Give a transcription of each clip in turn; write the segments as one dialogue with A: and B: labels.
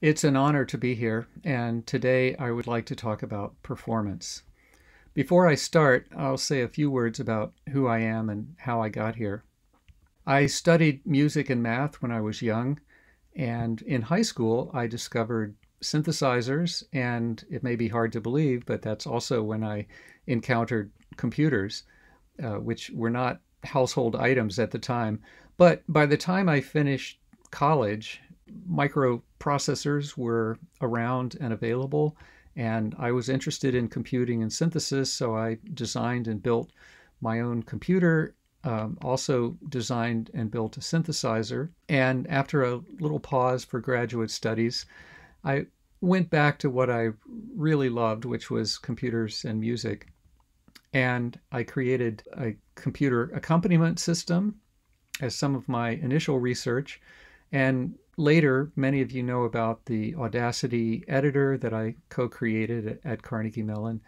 A: It's an honor to be here, and today I would like to talk about performance. Before I start, I'll say a few words about who I am and how I got here. I studied music and math when I was young, and in high school, I discovered synthesizers, and it may be hard to believe, but that's also when I encountered computers, uh, which were not household items at the time. But by the time I finished college, microprocessors were around and available, and I was interested in computing and synthesis, so I designed and built my own computer. Um, also designed and built a synthesizer. And after a little pause for graduate studies, I went back to what I really loved, which was computers and music. And I created a computer accompaniment system as some of my initial research. And later, many of you know about the Audacity editor that I co created at, Carnegie Mellon.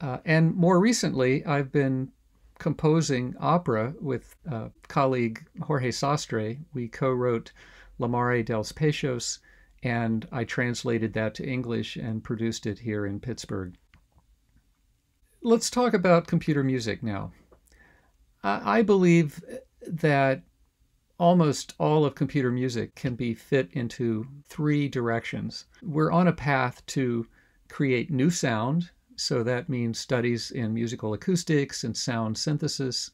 A: Uh, and more recently, I've been composing opera with uh, colleague Jorge Sastre. We co wrote La Mare dels Peixos, and I translated that to English and produced it here in Pittsburgh. Let's talk about computer music now. I believe that almost all of computer music can be fit into three directions. We're on a path to create new sound, so that means studies in musical acoustics and sound synthesis.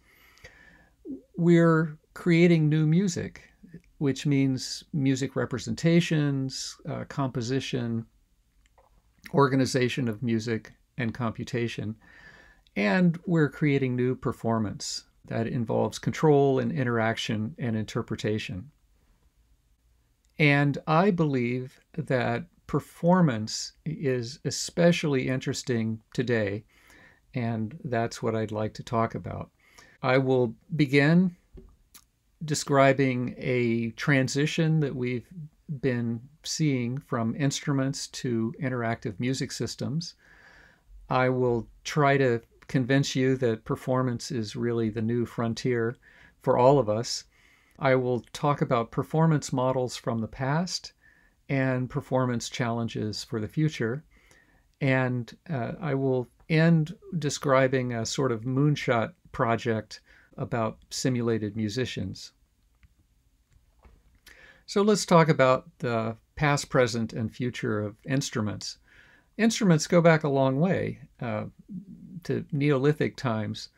A: We're creating new music, which means music representations, uh, composition, organization of music, and computation. And we're creating new performance, that involves control and interaction and interpretation. And I believe that performance is especially interesting today, and that's what I'd like to talk about. I will begin describing a transition that we've been seeing from instruments to interactive music systems. I will try to convince you that performance is really the new frontier for all of us. I will talk about performance models from the past and performance challenges for the future. And uh, I will end describing a sort of moonshot project about simulated musicians. So let's talk about the past, present, and future of instruments. Instruments go back a long way. Uh, to Neolithic times,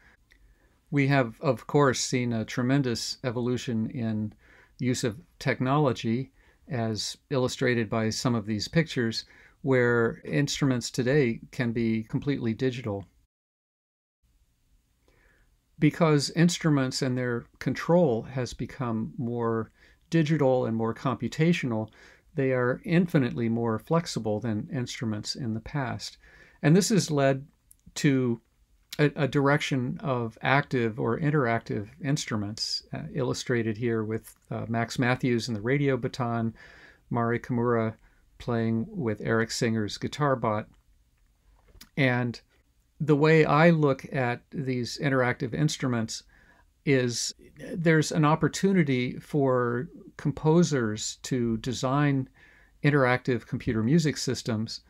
A: we have, of course, seen a tremendous evolution in use of technology, as illustrated by some of these pictures, where instruments today can be completely digital. Because instruments and their control has become more digital and more computational, they are infinitely more flexible than instruments in the past. And this has led to a, a direction of active or interactive instruments, uh, illustrated here with uh, Max Mathews and the radio baton, Mari Kimura playing with Eric Singer's guitar bot. And the way I look at these interactive instruments is there's an opportunity for composers to design interactive computer music systems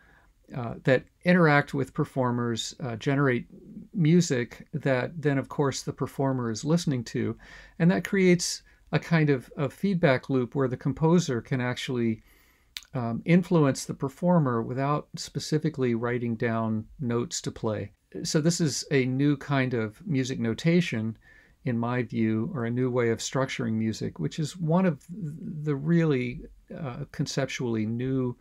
A: uh, that interact with performers, uh, generate music that then, of course, the performer is listening to. And that creates a kind of, feedback loop where the composer can actually um, influence the performer without specifically writing down notes to play. So, this is a new kind of music notation, in my view, or a new way of structuring music, which is one of the really uh, conceptually new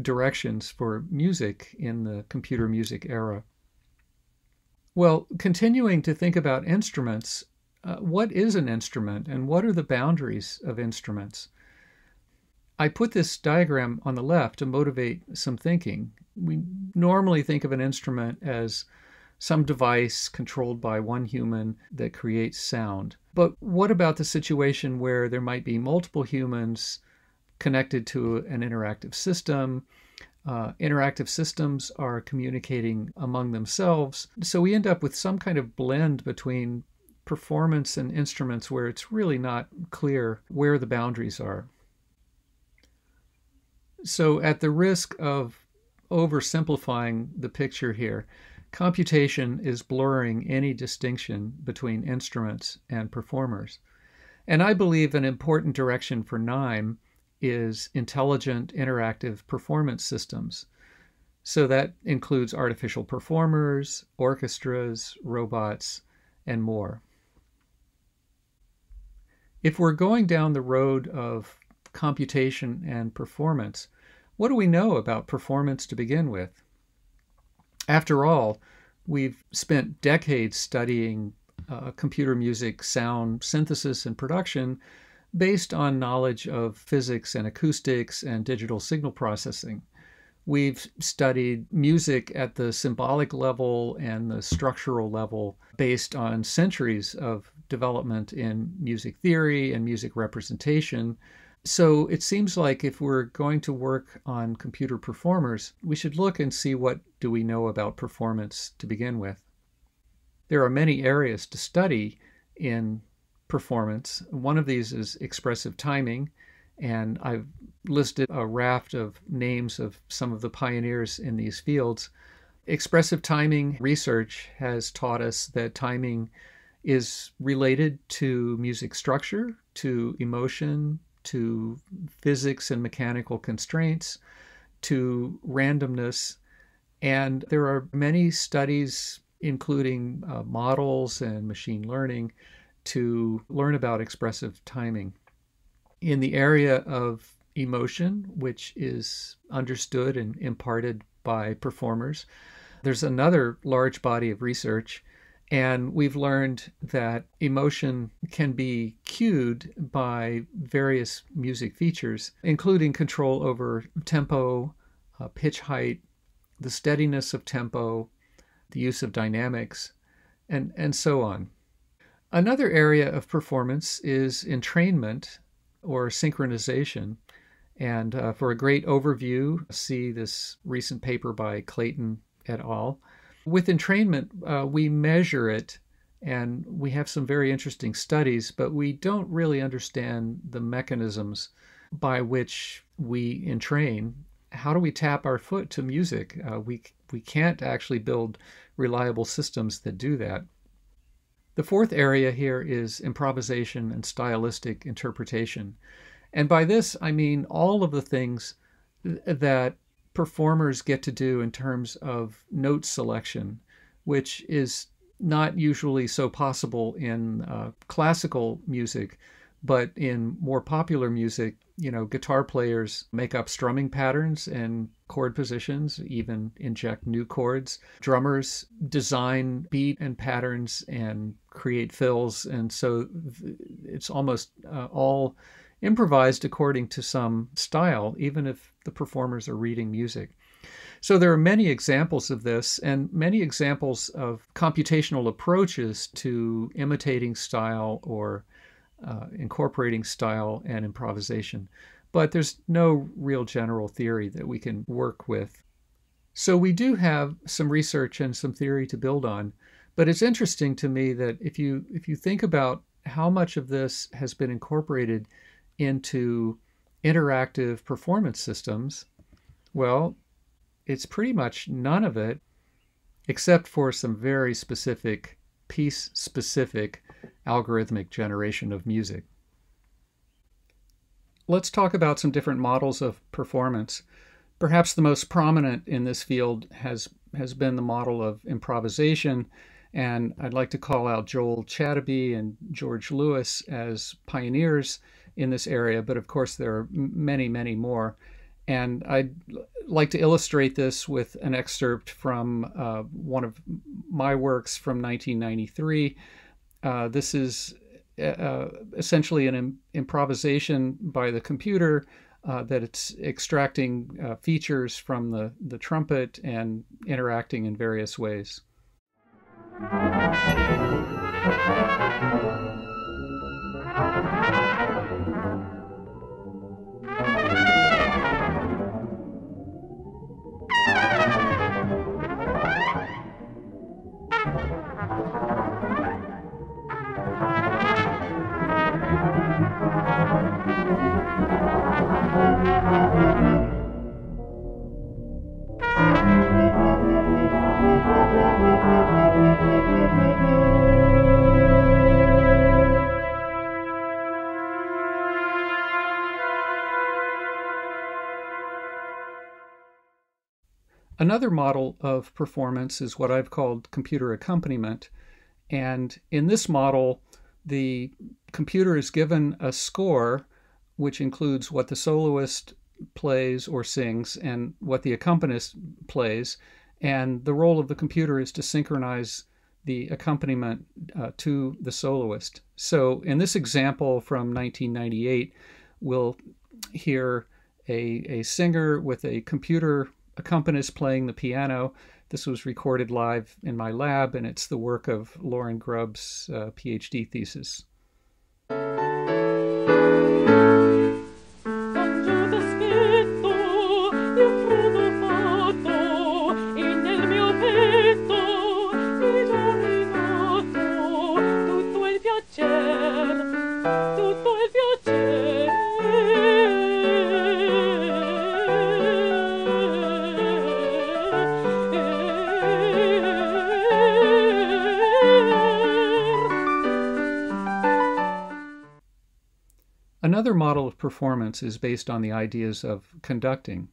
A: directions for music in the computer music era. Well, continuing to think about instruments, uh, what is an instrument and what are the boundaries of instruments? I put this diagram on the left to motivate some thinking. We normally think of an instrument as some device controlled by one human that creates sound. But what about the situation where there might be multiple humans connected to an interactive system. Uh, interactive systems are communicating among themselves. So we end up with some kind of blend between performance and instruments where it's really not clear where the boundaries are. So, at the risk of oversimplifying the picture here, computation is blurring any distinction between instruments and performers. And I believe an important direction for NIME is intelligent interactive performance systems. So that includes artificial performers, orchestras, robots, and more. If we're going down the road of computation and performance, what do we know about performance to begin with? After all, we've spent decades studying uh, computer music sound synthesis and production based on knowledge of physics and acoustics and digital signal processing. We've studied music at the symbolic level and the structural level based on centuries of development in music theory and music representation. So it seems like if we're going to work on computer performers, we should look and see what do we know about performance to begin with. There are many areas to study in performance. One of these is expressive timing, and I've listed a raft of names of some of the pioneers in these fields. Expressive timing research has taught us that timing is related to music structure, to emotion, to physics and mechanical constraints, to randomness. And there are many studies, including uh, models and machine learning, to learn about expressive timing. In the area of emotion, which is understood and imparted by performers. There's another large body of research, and we've learned that emotion can be cued by various music features, including control over tempo, uh, pitch height, the steadiness of tempo, the use of dynamics, and, and so on. Another area of performance is entrainment or synchronization. And uh, for a great overview, see this recent paper by Clayton et al. With entrainment, uh, we measure it and we have some very interesting studies, but we don't really understand the mechanisms by which we entrain. How do we tap our foot to music? Uh, we, we can't actually build reliable systems that do that. The fourth area here is improvisation and stylistic interpretation. And by this, I mean all of the things that performers get to do in terms of note selection, which is not usually so possible in uh, classical music, but in more popular music, you know, guitar players make up strumming patterns and chord positions, even inject new chords. Drummers design beat and patterns and create fills. And so it's almost uh, all improvised according to some style, even if the performers are reading music. So there are many examples of this and many examples of computational approaches to imitating style or uh, incorporating style and improvisation. But there's no real general theory that we can work with. So we do have some research and some theory to build on. But it's interesting to me that if you if you think about how much of this has been incorporated into interactive performance systems, well, it's pretty much none of it, except for some very specific, piece specific algorithmic generation of music. Let's talk about some different models of performance. Perhaps the most prominent in this field has, has been the model of improvisation, and I'd like to call out Joel Chadabe and George Lewis as pioneers in this area, but of course there are many, many more. And I'd like to illustrate this with an excerpt from uh, one of my works from 1993. Uh, this is uh, essentially an Im- improvisation by the computer uh, that it's extracting uh, features from the, the trumpet and interacting in various ways. Another model of performance is what I've called computer accompaniment. And in this model, the computer is given a score which includes what the soloist plays or sings and what the accompanist plays. And the role of the computer is to synchronize the accompaniment uh, to the soloist. So in this example from 1998, we'll hear a, a singer with a computer accompanist playing the piano. This was recorded live in my lab, and it's the work of Lorin Grubb's uh, PhD thesis. Another model of performance is based on the ideas of conducting.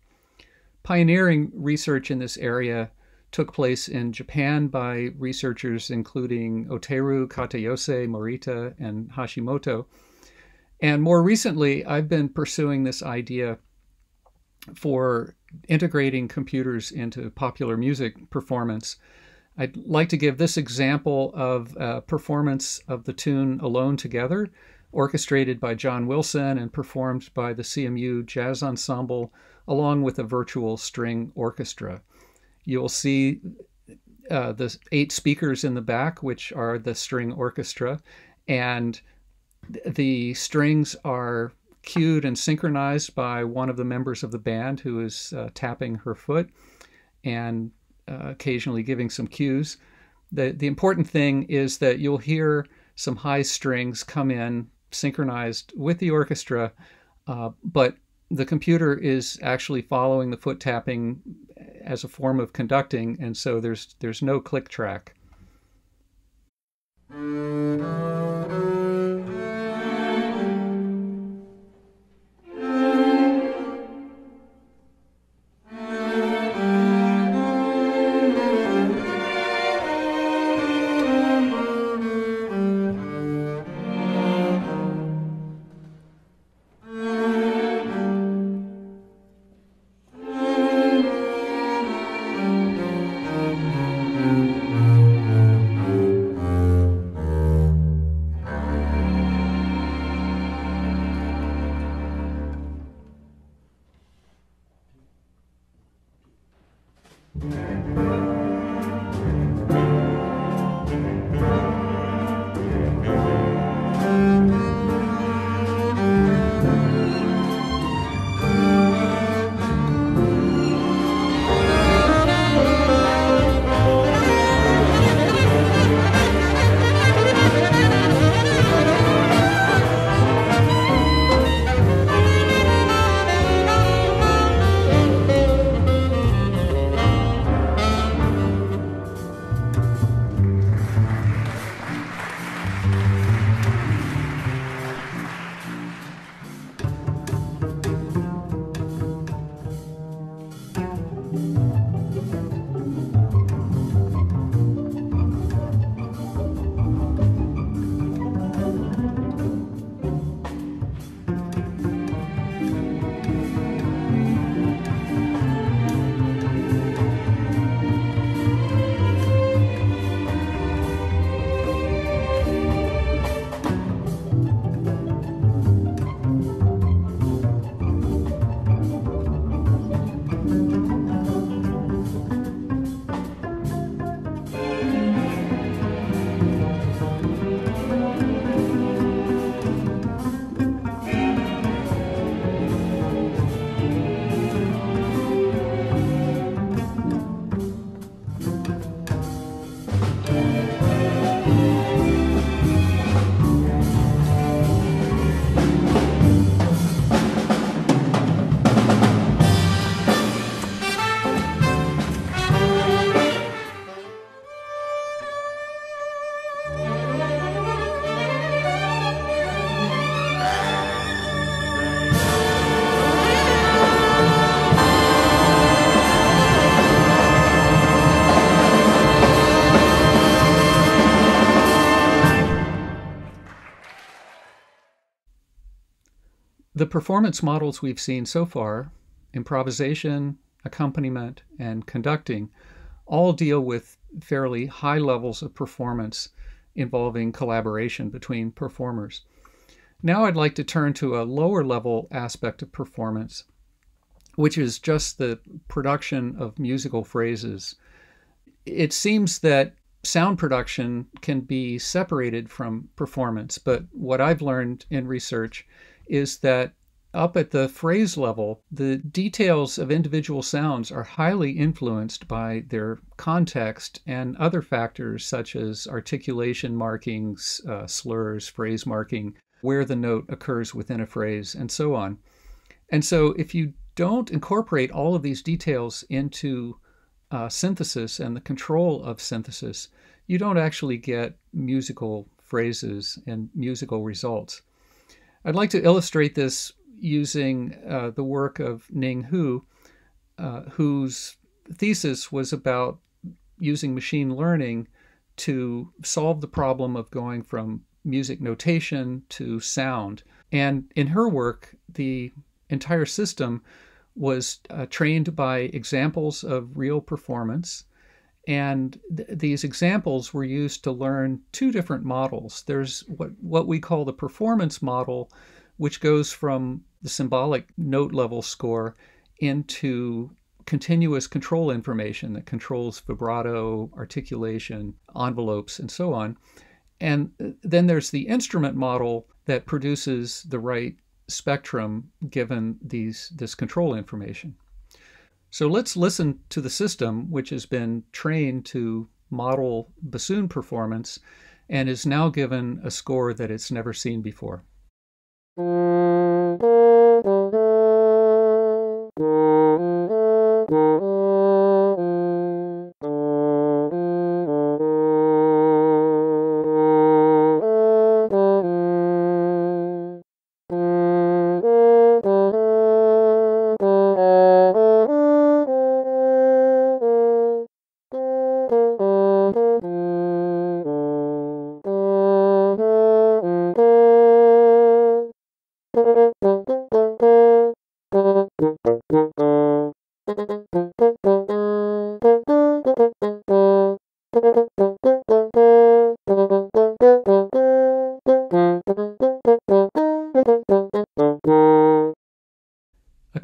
A: Pioneering research in this area took place in Japan by researchers including Ohteru, Katayose, Morita, and Hashimoto. And more recently, I've been pursuing this idea for integrating computers into popular music performance. I'd like to give this example of a performance of the tune Alone Together orchestrated by John Wilson and performed by the CMU Jazz Ensemble, along with a virtual string orchestra. You'll see uh, the eight speakers in the back, which are the string orchestra, and the strings are cued and synchronized by one of the members of the band who is uh, tapping her foot and uh, occasionally giving some cues. The, the important thing is that you'll hear some high strings come in synchronized with the orchestra, uh, but the computer is actually following the foot tapping as a form of conducting, and so there's there's no click track. Performance models we've seen so far, improvisation, accompaniment, and conducting, all deal with fairly high levels of performance involving collaboration between performers. Now I'd like to turn to a lower level aspect of performance, which is just the production of musical phrases. It seems that sound production can be separated from performance, but what I've learned in research is that up at the phrase level, the details of individual sounds are highly influenced by their context and other factors such as articulation markings, uh, slurs, phrase marking, where the note occurs within a phrase, and so on. And so, if you don't incorporate all of these details into uh, synthesis and the control of synthesis, you don't actually get musical phrases and musical results. I'd like to illustrate this using uh, the work of Ning Hu, uh, whose thesis was about using machine learning to solve the problem of going from music notation to sound. And in her work, the entire system was uh, trained by examples of real performance. And th- these examples were used to learn two different models. There's what, what we call the performance model, which goes from the symbolic note level score into continuous control information that controls vibrato, articulation, envelopes, and so on. And then there's the instrument model that produces the right spectrum given these this control information. So let's listen to the system which has been trained to model bassoon performance and is now given a score that it's never seen before. Thank you.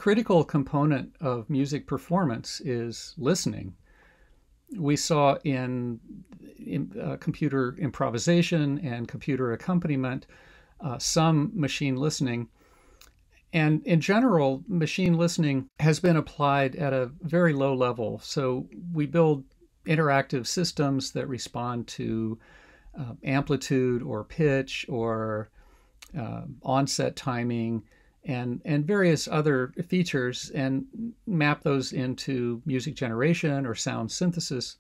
A: Critical component of music performance is listening. We saw in, in uh, computer improvisation and computer accompaniment uh, some machine listening. And in general, machine listening has been applied at a very low level. So we build interactive systems that respond to uh, amplitude or pitch or uh, onset timing and and various other features and map those into music generation or sound synthesis.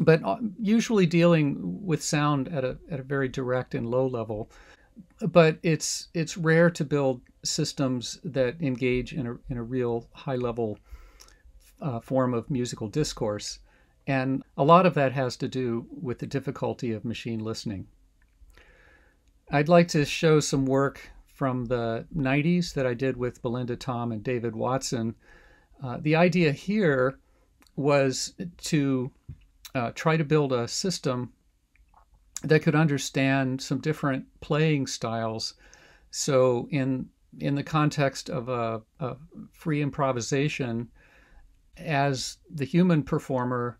A: But uh, usually dealing with sound at a, at a very direct and low level. But it's it's rare to build systems that engage in a, in a real high level uh, form of musical discourse. And a lot of that has to do with the difficulty of machine listening. I'd like to show some work from the 90s that I did with Belinda Thom and David Watson. Uh, the idea here was to uh, try to build a system that could understand some different playing styles. So, in in the context of a, a free improvisation, as the human performer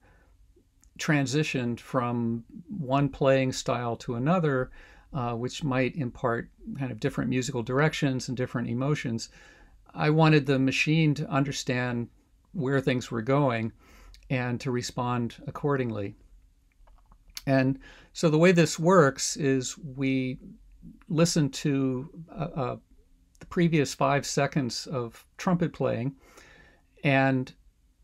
A: transitioned from one playing style to another, uh, which might impart kind of different musical directions and different emotions. I wanted the machine to understand where things were going and to respond accordingly. And so the way this works is we listen to uh, uh, the previous five seconds of trumpet playing and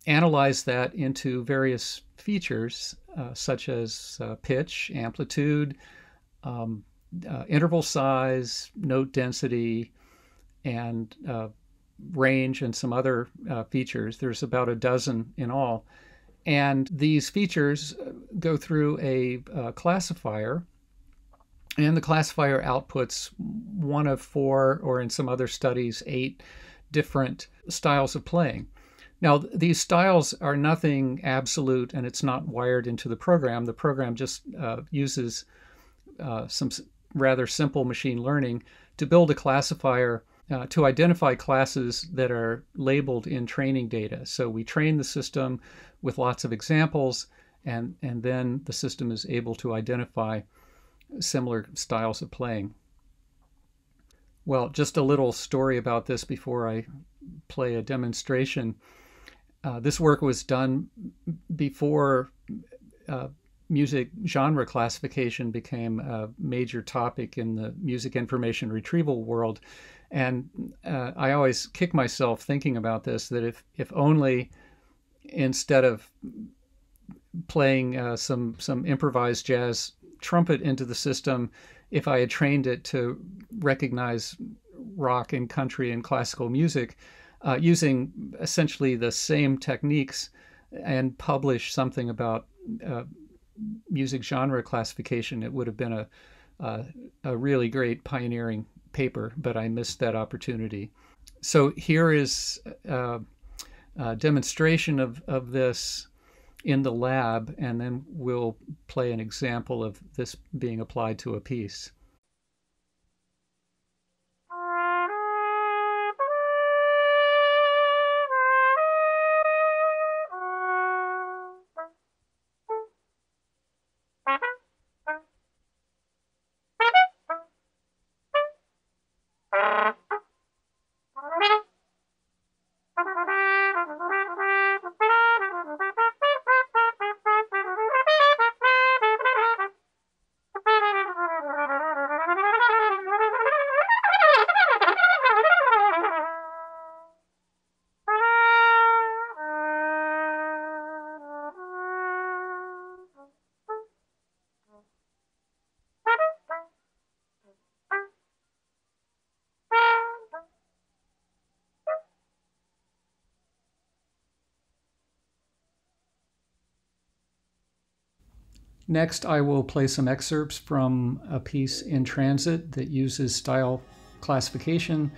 A: analyze that into various features uh, such as uh, pitch, amplitude, um, uh, interval size, note density, and uh, range, and some other uh, features. There's about a dozen in all. And these features uh, go through a uh, classifier And the classifier outputs one of four, or in some other studies, eight different styles of playing. Now, these styles are nothing absolute and it's not wired into the program. The program just uh, uses uh, some rather simple machine learning to build a classifier uh, to identify classes that are labeled in training data. So we train the system with lots of examples, and, and then the system is able to identify similar styles of playing. Well, just a little story about this before I play a demonstration. Uh, this work was done before uh, music genre classification became a major topic in the music information retrieval world. And uh, I always kick myself thinking about this that if, if only instead of playing uh, some, some improvised jazz trumpet into the system, if I had trained it to recognize rock and country and classical music, uh, using essentially the same techniques and publish something about uh, music genre classification, it would have been a, a, really great pioneering paper, but I missed that opportunity. So here is a, a demonstration of, of this in the lab, and then we'll play an example of this being applied to a piece. Next, I will play some excerpts from a piece in transit that uses style classification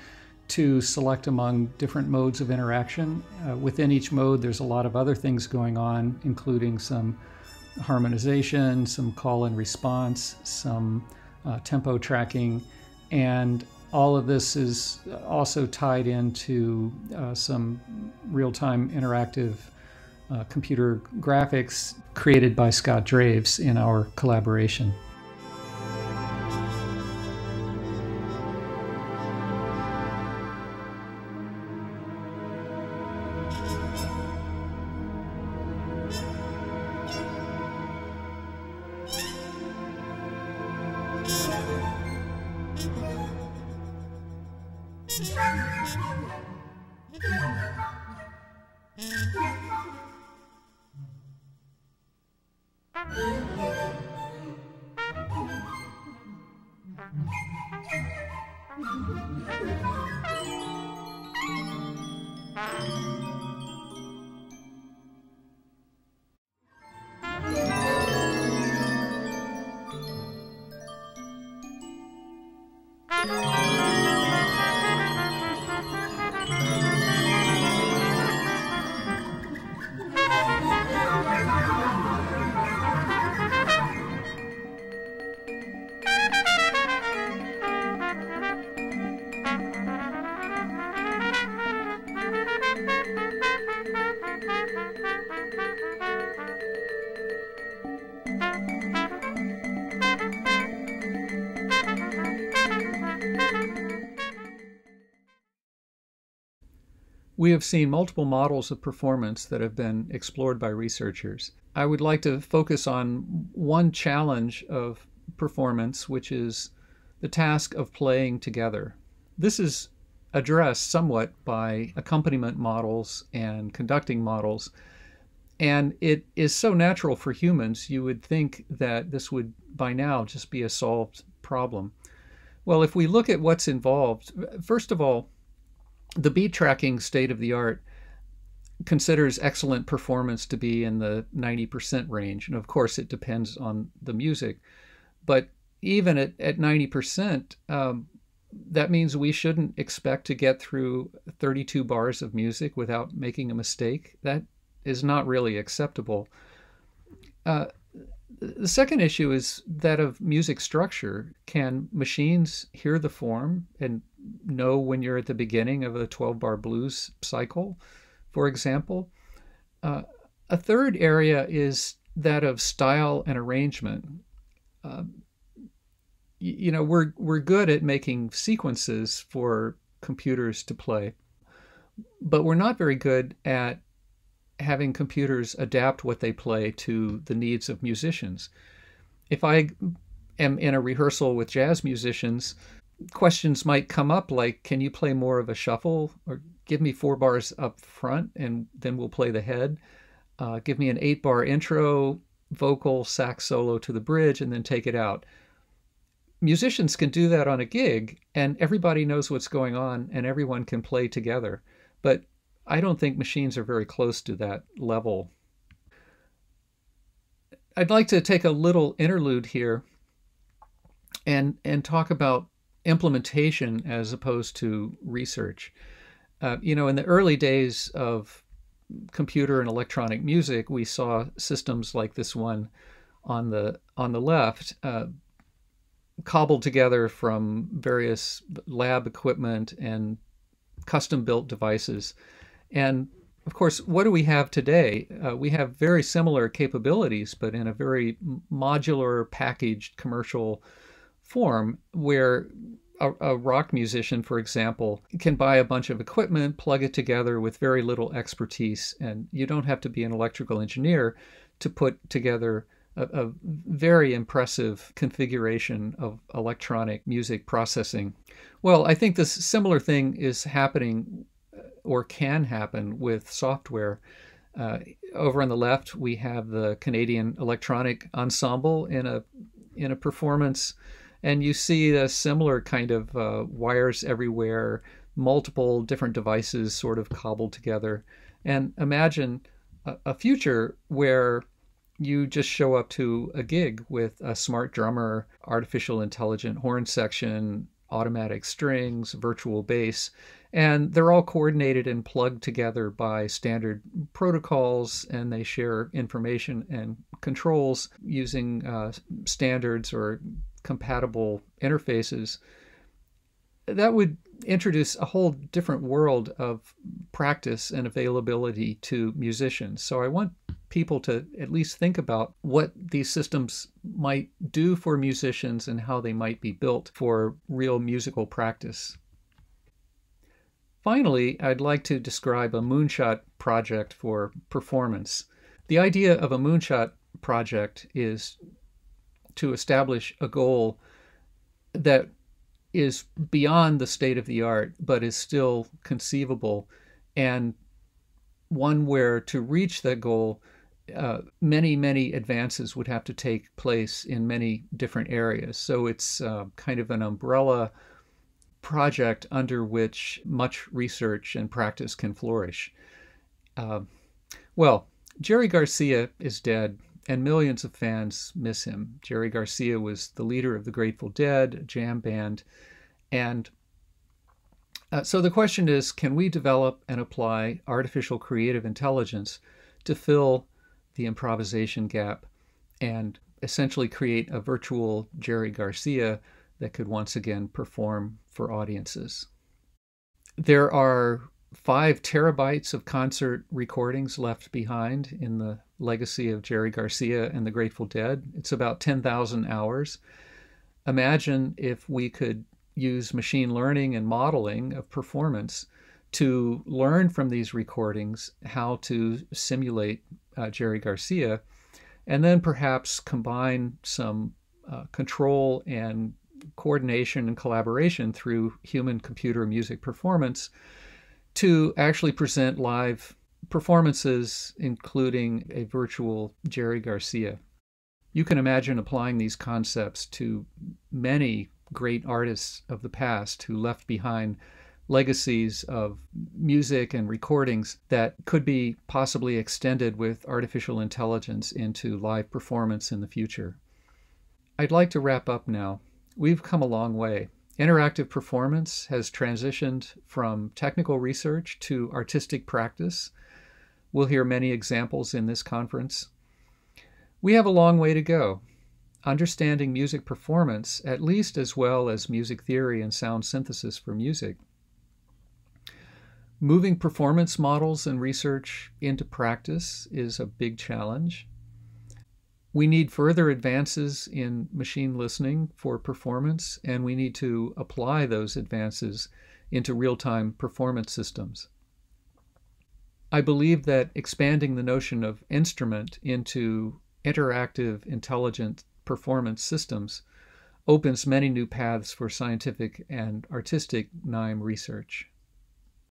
A: to select among different modes of interaction. Uh, within each mode, there's a lot of other things going on, including some harmonization, some call and response, some uh, tempo tracking, and all of this is also tied into uh, some real time interactive Uh, computer graphics created by Scott Draves in our collaboration. We have seen multiple models of performance that have been explored by researchers. I would like to focus on one challenge of performance, which is the task of playing together. This is addressed somewhat by accompaniment models and conducting models. And it is so natural for humans, you would think that this would by now just be a solved problem. Well, if we look at what's involved, first of all, the beat tracking state of the art considers excellent performance to be in the 90% range. And of course, it depends on the music. But even at, at 90%, um, that means we shouldn't expect to get through 32 bars of music without making a mistake. That is not really acceptable. Uh, the second issue is that of music structure. Can machines hear the form and know when you're at the beginning of a 12 bar blues cycle, for example? Uh, a third area is that of style and arrangement. Uh, you know, we're we're good at making sequences for computers to play, but we're not very good at having computers adapt what they play to the needs of musicians. If I am in a rehearsal with jazz musicians, questions might come up like, can you play more of a shuffle or give me four bars up front and then we'll play the head? Uh, give me an eight bar intro, vocal, sax solo to the bridge, and then take it out. Musicians can do that on a gig and everybody knows what's going on and everyone can play together. But I don't think machines are very close to that level. I'd like to take a little interlude here and and talk about implementation as opposed to research. Uh, you know, in the early days of computer and electronic music, we saw systems like this one on the on the left, uh, cobbled together from various lab equipment and custom built devices and of course, what do we have today? Uh, we have very similar capabilities, but in a very modular, packaged commercial form where a, a, rock musician, for example, can buy a bunch of equipment, plug it together with very little expertise, and you don't have to be an electrical engineer to put together a, a very impressive configuration of electronic music processing. Well, I think this similar thing is happening or can happen with software. Uh, over on the left, we have the Canadian Electronic Ensemble in a in a performance, and you see a similar kind of uh, wires everywhere, multiple different devices sort of cobbled together. And imagine a, a future where you just show up to a gig with a smart drummer, artificial intelligent horn section, automatic strings, virtual bass, and they're all coordinated and plugged together by standard protocols, and they share information and controls using uh, standards or compatible interfaces. That would introduce a whole different world of practice and availability to musicians. So I want people to at least think about what these systems might do for musicians and how they might be built for real musical practice. Finally, I'd like to describe a moonshot project for performance. The idea of a moonshot project is to establish a goal that is beyond the state of the art, but is still conceivable, and one where to reach that goal, uh, many, many advances would have to take place in many different areas. So it's uh, kind of an umbrella project under which much research and practice can flourish. Uh, well, Jerry Garcia is dead, and millions of fans miss him. Jerry Garcia was the leader of the Grateful Dead, a jam band, and uh, so the question is can we develop and apply artificial creative intelligence to fill the improvisation gap and essentially create a virtual Jerry Garcia that could once again perform for audiences. There are five terabytes of concert recordings left behind in the legacy of Jerry Garcia and the Grateful Dead. It's about 10,000 hours. Imagine if we could use machine learning and modeling of performance to learn from these recordings how to simulate uh, Jerry Garcia, and then perhaps combine some uh, control and coordination and collaboration through human computer music performance to actually present live performances, including a virtual Jerry Garcia. You can imagine applying these concepts to many great artists of the past who left behind legacies of music and recordings that could be possibly extended with artificial intelligence into live performance in the future. I'd like to wrap up now. We've come a long way. Interactive performance has transitioned from technical research to artistic practice. We'll hear many examples in this conference. We have a long way to go. Understanding music performance, at least as well as music theory and sound synthesis for music. Moving performance models and research into practice is a big challenge. We need further advances in machine listening for performance, and we need to apply those advances into real time performance systems. I believe that expanding the notion of instrument into interactive, intelligent performance systems opens many new paths for scientific and artistic NIME research.